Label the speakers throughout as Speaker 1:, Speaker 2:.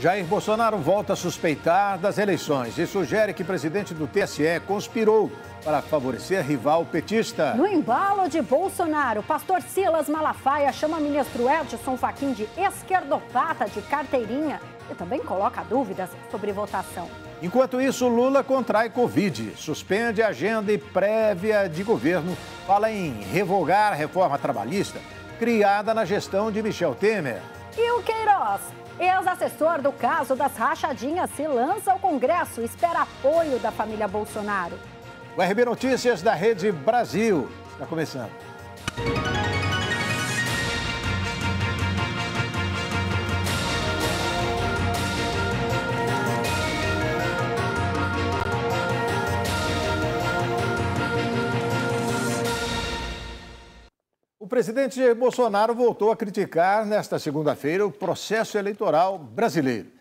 Speaker 1: Jair Bolsonaro volta a suspeitar das eleições e sugere que o presidente do TSE conspirou para favorecer rival petista.
Speaker 2: No embalo de Bolsonaro, pastor Silas Malafaia chama ministro Edson Fachin de esquerdopata de carteirinha e também coloca dúvidas sobre votação.
Speaker 1: Enquanto isso, Lula contrai Covid, suspende a agenda e prévia de governo, fala em revogar a reforma trabalhista criada na gestão de Michel Temer.
Speaker 2: E o Queiroz Ex-assessor do caso das rachadinhas se lança ao Congresso e espera apoio da família Bolsonaro.
Speaker 1: O RB Notícias da Rede Brasil está começando. Presidente Bolsonaro voltou a criticar nesta segunda-feira o processo eleitoral brasileiro.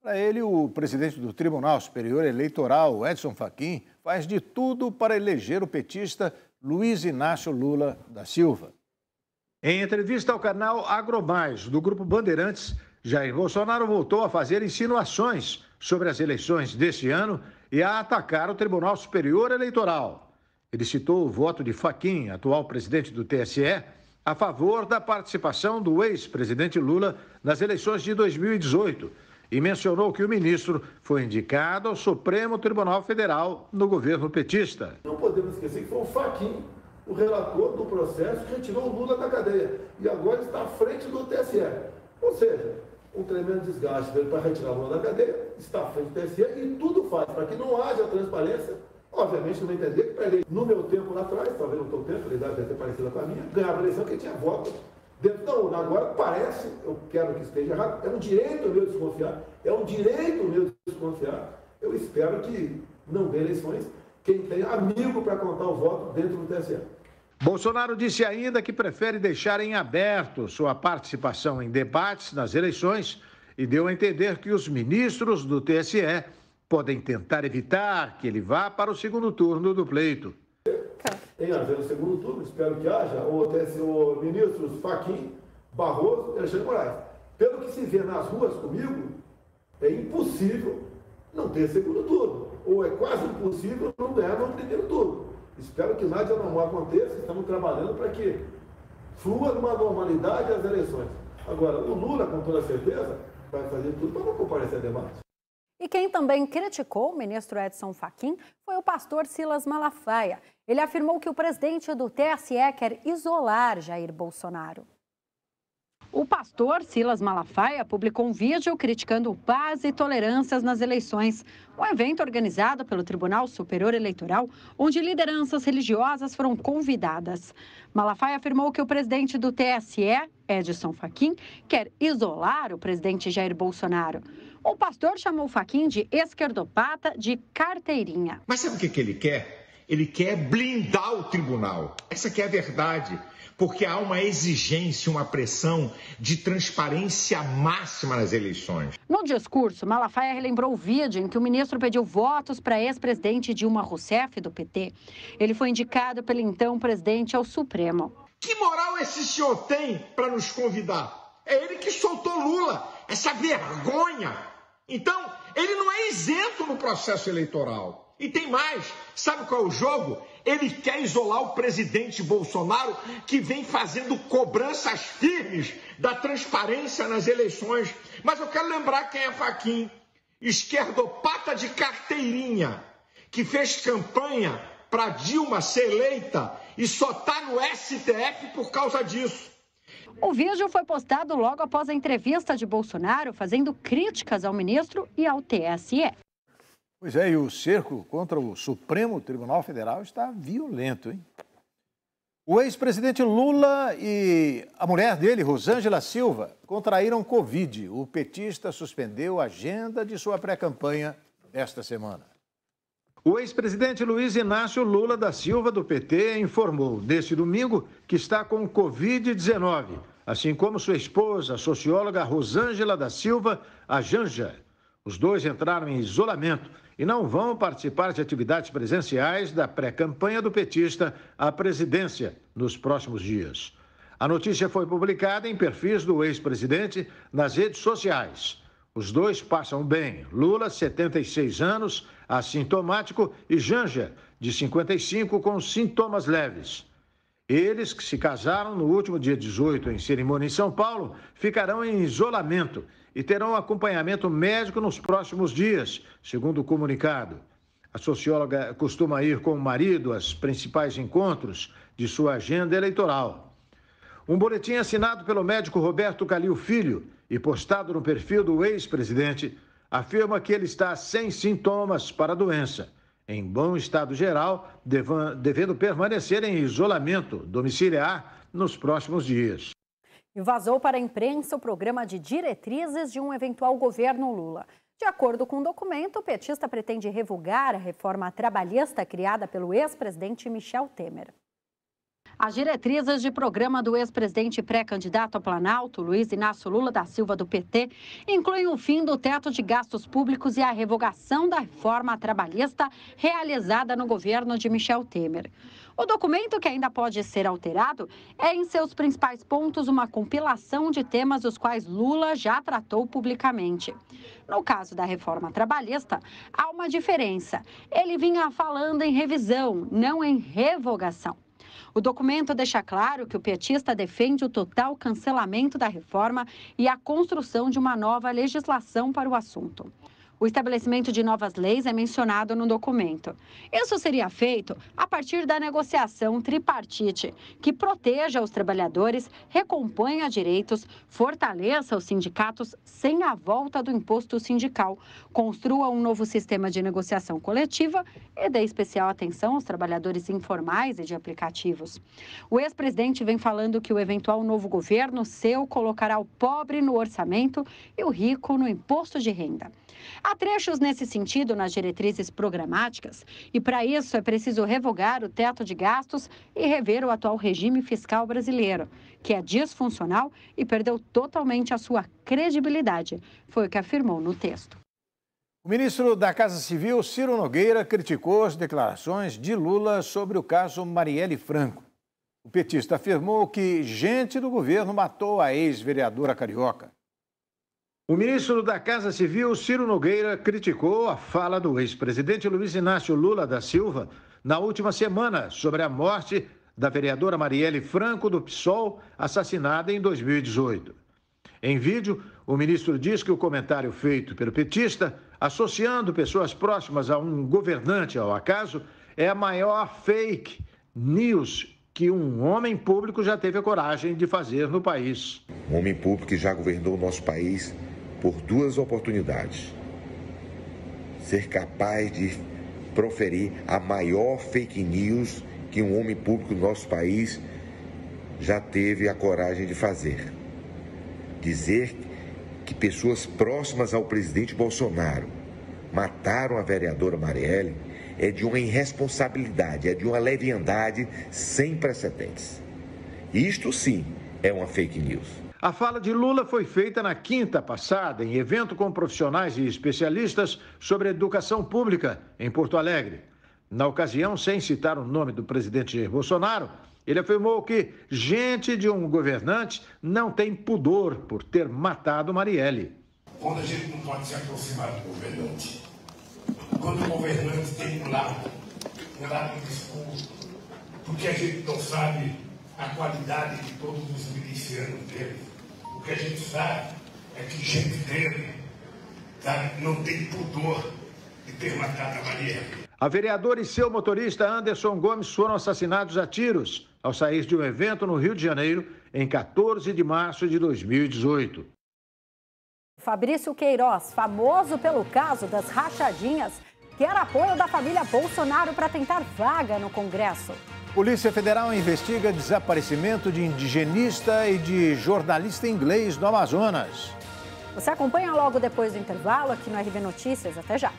Speaker 1: Para ele, o presidente do Tribunal Superior Eleitoral, Edson Fachin, faz de tudo para eleger o petista Luiz Inácio Lula da Silva. Em entrevista ao canal Agromais, do Grupo Bandeirantes, Jair Bolsonaro voltou a fazer insinuações sobre as eleições deste ano e a atacar o Tribunal Superior Eleitoral. Ele citou o voto de Faquim, atual presidente do TSE, a favor da participação do ex-presidente Lula nas eleições de 2018 e mencionou que o ministro foi indicado ao Supremo Tribunal Federal no governo petista.
Speaker 3: Não podemos esquecer que foi o Faquim, o relator do processo, que retirou o Lula da cadeia e agora está à frente do TSE. Ou seja, um tremendo desgaste para retirar o Lula da cadeia, está à frente do TSE e tudo faz para que não haja transparência Obviamente, não entender que para ele, no meu tempo lá atrás, talvez no teu tempo, idade deve ter parecido com a minha, ganhava a eleição que tinha voto dentro da urna. Agora parece, eu quero que esteja errado, é um direito meu desconfiar, é um direito meu desconfiar. Eu espero que não dê eleições quem tem amigo para contar o voto dentro do TSE.
Speaker 1: Bolsonaro disse ainda que prefere deixar em aberto sua participação em debates nas eleições e deu a entender que os ministros do TSE podem tentar evitar que ele vá para o segundo turno do pleito.
Speaker 3: Em haver o segundo turno, espero que haja, ou até o ministros Faquim, Barroso e Alexandre Moraes. Pelo que se vê nas ruas comigo, é impossível não ter segundo turno. Ou é quase impossível não ganhar no primeiro turno. Espero que nada não aconteça, estamos trabalhando para que flua numa normalidade as eleições. Agora, o Lula, com toda certeza, vai fazer tudo para não comparecer a debate.
Speaker 2: E quem também criticou o ministro Edson Fachin foi o pastor Silas Malafaia. Ele afirmou que o presidente do TSE quer isolar Jair Bolsonaro. O pastor Silas Malafaia publicou um vídeo criticando paz e tolerâncias nas eleições, um evento organizado pelo Tribunal Superior Eleitoral, onde lideranças religiosas foram convidadas. Malafaia afirmou que o presidente do TSE, Edson Fachin, quer isolar o presidente Jair Bolsonaro. O pastor chamou Faquin de esquerdopata de carteirinha.
Speaker 4: Mas sabe o que, que ele quer? Ele quer blindar o tribunal. Essa que é a verdade. Porque há uma exigência, uma pressão de transparência máxima nas eleições.
Speaker 2: No discurso, Malafaia relembrou o vídeo em que o ministro pediu votos para ex-presidente Dilma Rousseff, do PT. Ele foi indicado pelo então presidente ao Supremo.
Speaker 4: Que moral esse senhor tem para nos convidar? É ele que soltou Lula, essa vergonha então, ele não é isento no processo eleitoral. E tem mais, sabe qual é o jogo? Ele quer isolar o presidente Bolsonaro, que vem fazendo cobranças firmes da transparência nas eleições. Mas eu quero lembrar quem é Faquim, esquerdopata de carteirinha, que fez campanha para Dilma ser eleita e só está no STF por causa disso.
Speaker 2: O vídeo foi postado logo após a entrevista de Bolsonaro fazendo críticas ao ministro e ao TSE.
Speaker 1: Pois é, e o cerco contra o Supremo Tribunal Federal está violento, hein? O ex-presidente Lula e a mulher dele, Rosângela Silva, contraíram Covid. O petista suspendeu a agenda de sua pré-campanha esta semana. O ex-presidente Luiz Inácio Lula da Silva, do PT, informou neste domingo que está com Covid-19, assim como sua esposa, a socióloga Rosângela da Silva, a Janja. Os dois entraram em isolamento e não vão participar de atividades presenciais da pré-campanha do petista à presidência nos próximos dias. A notícia foi publicada em perfis do ex-presidente nas redes sociais. Os dois passam bem. Lula, 76 anos, assintomático, e Janja, de 55, com sintomas leves. Eles, que se casaram no último dia 18 em cerimônia em São Paulo, ficarão em isolamento e terão acompanhamento médico nos próximos dias, segundo o comunicado. A socióloga costuma ir com o marido aos principais encontros de sua agenda eleitoral. Um boletim assinado pelo médico Roberto Calil Filho e postado no perfil do ex-presidente afirma que ele está sem sintomas para a doença, em bom estado geral, devendo permanecer em isolamento domiciliar nos próximos dias.
Speaker 2: E vazou para a imprensa o programa de diretrizes de um eventual governo Lula. De acordo com o documento, o petista pretende revogar a reforma trabalhista criada pelo ex-presidente Michel Temer. As diretrizes de programa do ex-presidente pré-candidato ao Planalto, Luiz Inácio Lula da Silva, do PT, incluem o fim do teto de gastos públicos e a revogação da reforma trabalhista realizada no governo de Michel Temer. O documento, que ainda pode ser alterado, é, em seus principais pontos, uma compilação de temas os quais Lula já tratou publicamente. No caso da reforma trabalhista, há uma diferença. Ele vinha falando em revisão, não em revogação. O documento deixa claro que o petista defende o total cancelamento da reforma e a construção de uma nova legislação para o assunto. O estabelecimento de novas leis é mencionado no documento. Isso seria feito a partir da negociação tripartite, que proteja os trabalhadores, recomponha direitos, fortaleça os sindicatos sem a volta do imposto sindical, construa um novo sistema de negociação coletiva e dê especial atenção aos trabalhadores informais e de aplicativos. O ex-presidente vem falando que o eventual novo governo seu colocará o pobre no orçamento e o rico no imposto de renda. Há trechos nesse sentido nas diretrizes programáticas e, para isso, é preciso revogar o teto de gastos e rever o atual regime fiscal brasileiro, que é disfuncional e perdeu totalmente a sua credibilidade, foi o que afirmou no texto.
Speaker 1: O ministro da Casa Civil, Ciro Nogueira, criticou as declarações de Lula sobre o caso Marielle Franco. O petista afirmou que gente do governo matou a ex-vereadora carioca. O ministro da Casa Civil, Ciro Nogueira, criticou a fala do ex-presidente Luiz Inácio Lula da Silva na última semana sobre a morte da vereadora Marielle Franco do PSOL, assassinada em 2018. Em vídeo, o ministro diz que o comentário feito pelo petista, associando pessoas próximas a um governante ao acaso, é a maior fake news que um homem público já teve a coragem de fazer no país.
Speaker 5: Um homem público que já governou o nosso país por duas oportunidades. Ser capaz de proferir a maior fake news que um homem público do nosso país já teve a coragem de fazer. Dizer que pessoas próximas ao presidente Bolsonaro mataram a vereadora Marielle é de uma irresponsabilidade, é de uma leviandade sem precedentes. Isto sim é uma fake news.
Speaker 1: A fala de Lula foi feita na quinta passada, em evento com profissionais e especialistas sobre educação pública em Porto Alegre. Na ocasião, sem citar o nome do presidente Jair Bolsonaro, ele afirmou que gente de um governante não tem pudor por ter matado Marielle.
Speaker 6: Quando a gente não pode se aproximar do governante, quando o governante tem um lado, um lado discurso, porque a gente não sabe a qualidade que todos os milicianos têm. O que a gente sabe é que gente dele tá, não tem pudor de ter matado a Marielle.
Speaker 1: A vereadora e seu motorista Anderson Gomes foram assassinados a tiros ao sair de um evento no Rio de Janeiro em 14 de março de 2018.
Speaker 2: Fabrício Queiroz, famoso pelo caso das rachadinhas, quer apoio da família Bolsonaro para tentar vaga no Congresso.
Speaker 1: Polícia Federal investiga desaparecimento de indigenista e de jornalista inglês no Amazonas.
Speaker 2: Você acompanha logo depois do intervalo aqui no RB Notícias. Até já.